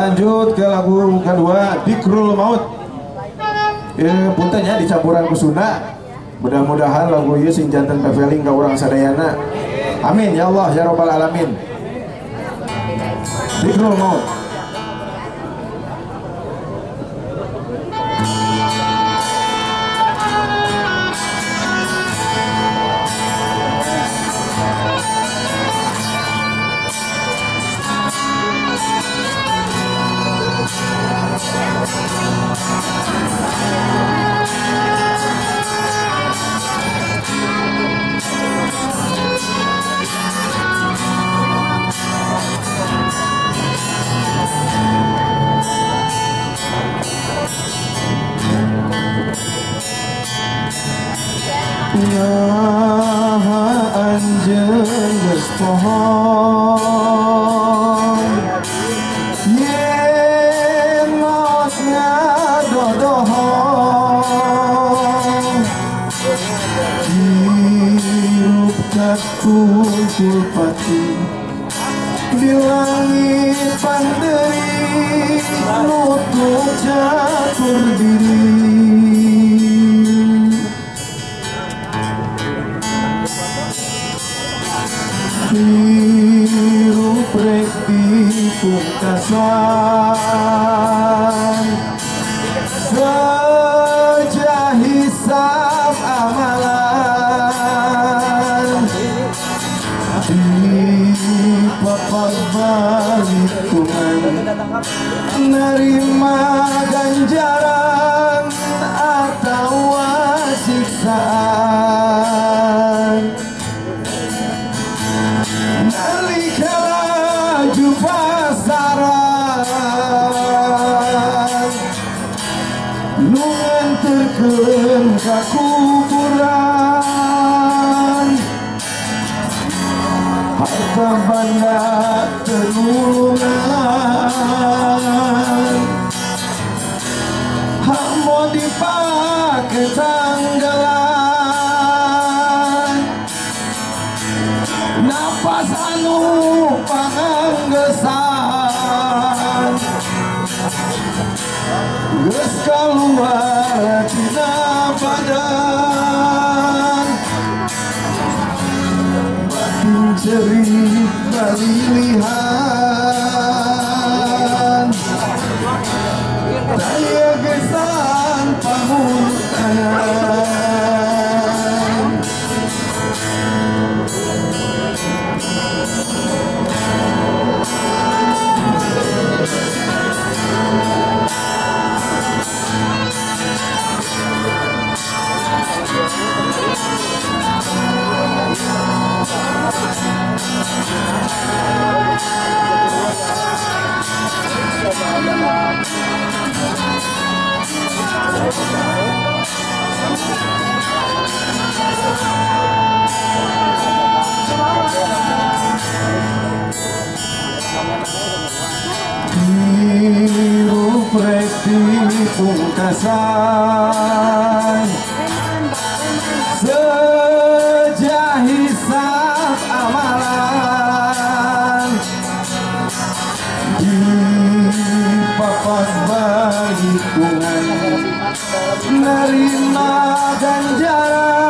lanjut ke lagu kedua Dikrul Maut. Ya puntanya dicampuran ku Sunda. Mudah-mudahan lagu ini sing jantan peveling ke orang sadayana. Amin. Ya Allah ya Rabbal Alamin. Dikrul Maut Anjeun geus pohon Yen Di langit Nutup catur diri pungkasan saja hisap amalan. Balik Tuhan nerima ganjaran atau siksaan Nalika laju pasaran Nu nganterkeun ka kuburan. Harta banda tenungan Hak mau dipake dari malilihan di pungkasan Sejak hisap amalan. Di papan bahitungan Nerima ganjaran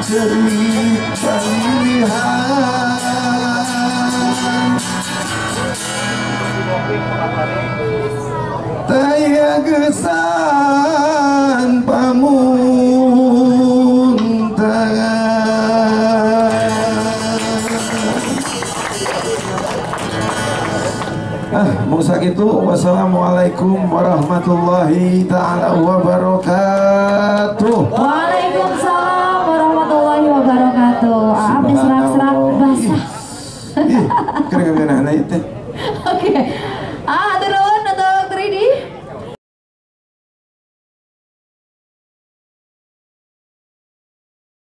cermin pemilihan Taya kesan pamuntangan Ah, mungsa itu Wassalamualaikum warahmatullahi ta'ala wabarakatuh. Waalaikumsalam loh abis serak-serak keren-keren anak-anak itu? Oke. Ah terus.